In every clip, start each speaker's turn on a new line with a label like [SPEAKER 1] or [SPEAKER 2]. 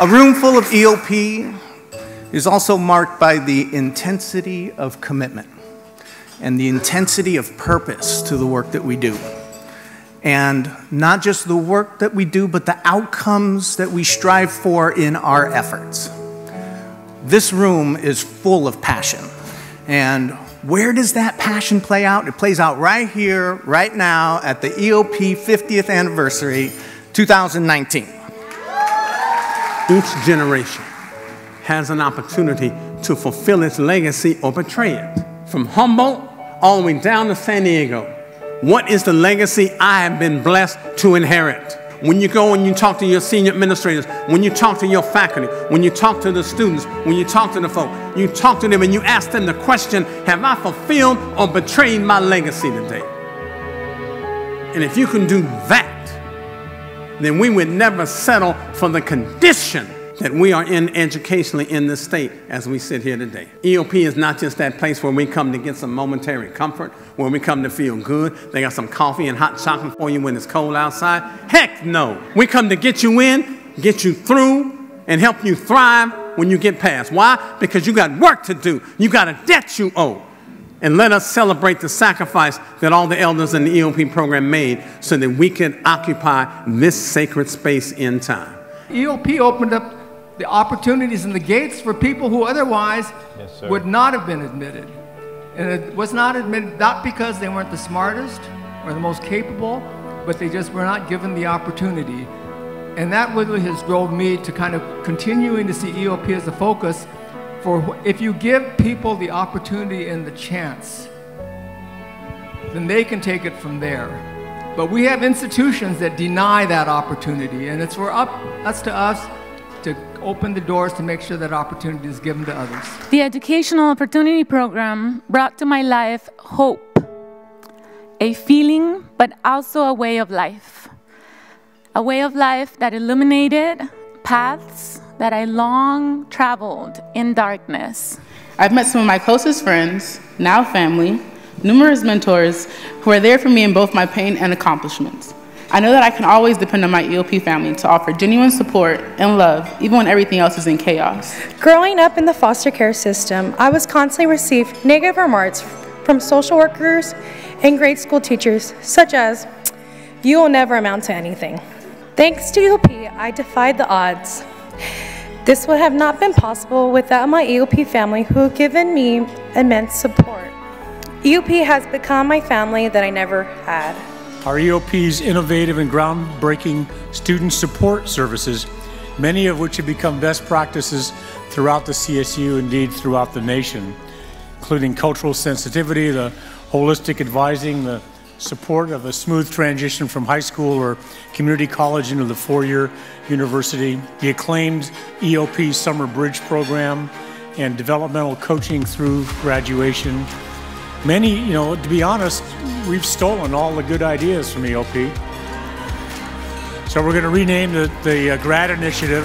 [SPEAKER 1] A room full of EOP is also marked by the intensity of commitment and the intensity of purpose to the work that we do. And not just the work that we do, but the outcomes that we strive for in our efforts. This room is full of passion. And where does that passion play out? It plays out right here, right now, at the EOP 50th anniversary, 2019.
[SPEAKER 2] Each generation has an opportunity to fulfill its legacy or betray it. From Humboldt all the way down to San Diego, what is the legacy I have been blessed to inherit? When you go and you talk to your senior administrators, when you talk to your faculty, when you talk to the students, when you talk to the folk, you talk to them and you ask them the question Have I fulfilled or betrayed my legacy today? And if you can do that, then we would never settle for the condition that we are in educationally in this state as we sit here today. EOP is not just that place where we come to get some momentary comfort, where we come to feel good. They got some coffee and hot chocolate for you when it's cold outside. Heck no. We come to get you in, get you through, and help you thrive when you get past. Why? Because you got work to do. You got a debt you owe. And let us celebrate the sacrifice that all the elders in the EOP program made so that we can occupy this sacred space in time.
[SPEAKER 3] EOP opened up the opportunities and the gates for people who otherwise yes, would not have been admitted. And it was not admitted not because they weren't the smartest or the most capable, but they just were not given the opportunity. And that really has drove me to kind of continuing to see EOP as a focus for if you give people the opportunity and the chance, then they can take it from there. But we have institutions that deny that opportunity, and it's for up, us to us to open the doors to make sure that opportunity is given to others.
[SPEAKER 4] The Educational Opportunity Program brought to my life hope, a feeling, but also a way of life. A way of life that illuminated paths that I long traveled in darkness.
[SPEAKER 5] I've met some of my closest friends, now family, numerous mentors who are there for me in both my pain and accomplishments. I know that I can always depend on my EOP family to offer genuine support and love, even when everything else is in chaos.
[SPEAKER 6] Growing up in the foster care system, I was constantly received negative remarks from social workers and grade school teachers, such as, you will never amount to anything. Thanks to EOP, I defied the odds. This would have not been possible without my EOP family who have given me immense support. EOP has become my family that I never had.
[SPEAKER 7] Our EOP's innovative and groundbreaking student support services, many of which have become best practices throughout the CSU, indeed throughout the nation, including cultural sensitivity, the holistic advising, the support of a smooth transition from high school or community college into the four-year university, the acclaimed EOP Summer Bridge Program, and developmental coaching through graduation, Many, you know, to be honest, we've stolen all the good ideas from EOP. So we're going to rename the, the uh, GRAD initiative.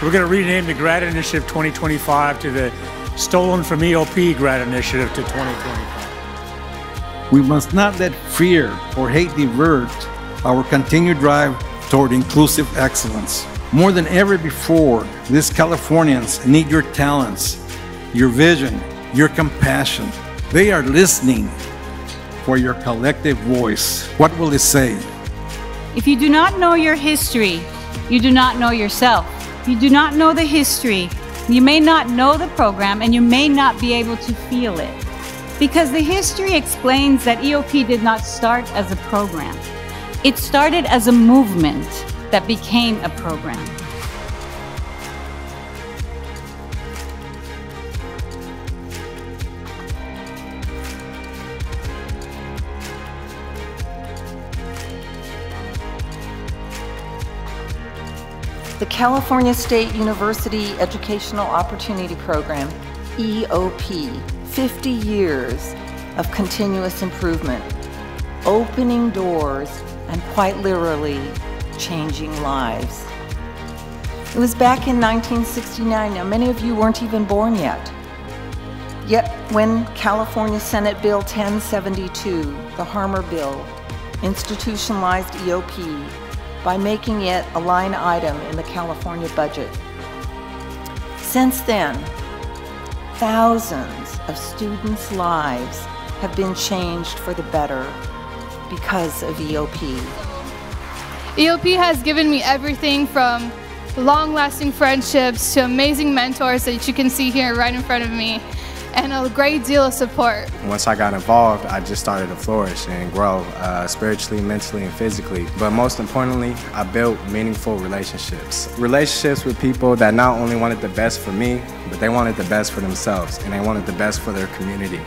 [SPEAKER 7] We're going to rename the GRAD Initiative 2025 to the Stolen from EOP GRAD Initiative to 2025.
[SPEAKER 8] We must not let fear or hate divert our continued drive toward inclusive excellence. More than ever before, these Californians need your talents, your vision, your compassion. They are listening for your collective voice. What will they say?
[SPEAKER 9] If you do not know your history, you do not know yourself. You do not know the history, you may not know the program and you may not be able to feel it. Because the history explains that EOP did not start as a program. It started as a movement that became a program.
[SPEAKER 10] The California State University Educational Opportunity Program, EOP, 50 years of continuous improvement, opening doors and quite literally changing lives. It was back in 1969. Now, many of you weren't even born yet. Yet when California Senate Bill 1072, the Harmer Bill, institutionalized EOP by making it a line item in the California budget. Since then, thousands of students' lives have been changed for the better because of EOP.
[SPEAKER 11] EOP has given me everything from long-lasting friendships to amazing mentors that you can see here right in front of me and a great deal of support.
[SPEAKER 12] Once I got involved, I just started to flourish and grow uh, spiritually, mentally, and physically. But most importantly, I built meaningful relationships. Relationships with people that not only wanted the best for me, but they wanted the best for themselves and they wanted the best for their community.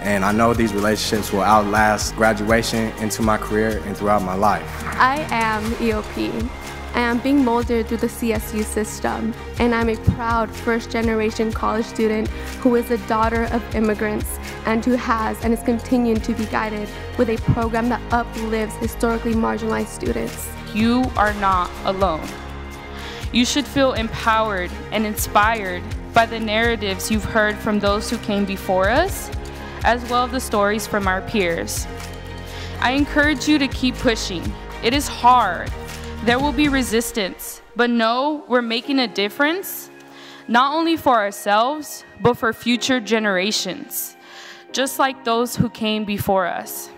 [SPEAKER 12] And I know these relationships will outlast graduation into my career and throughout my life.
[SPEAKER 13] I am EOP. I am being molded through the CSU system, and I'm a proud first generation college student who is a daughter of immigrants and who has and is continuing to be guided with a program that uplifts historically marginalized students.
[SPEAKER 14] You are not alone. You should feel empowered and inspired by the narratives you've heard from those who came before us, as well as the stories from our peers. I encourage you to keep pushing. It is hard, there will be resistance, but know we're making a difference, not only for ourselves, but for future generations, just like those who came before us.